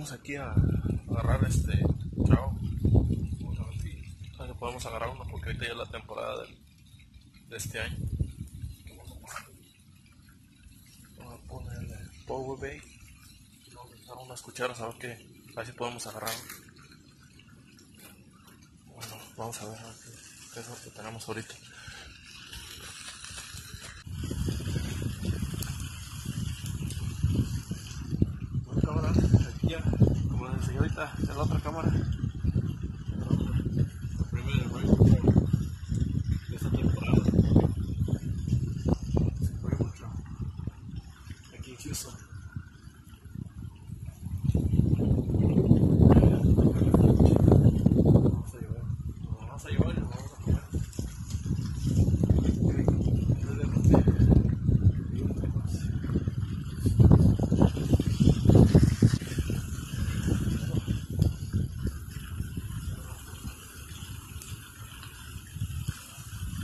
vamos aquí a agarrar este chao. Vamos a ver si podemos agarrar uno porque ahorita ya es la temporada de este año. Vamos a ponerle Power Bay. Vamos a usar unas cucharas a ver qué. A podemos agarrar. Bueno, vamos a ver qué es lo que tenemos ahorita. Esta temporada. Se fue mucho aquí en Houston.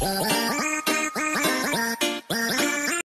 おお!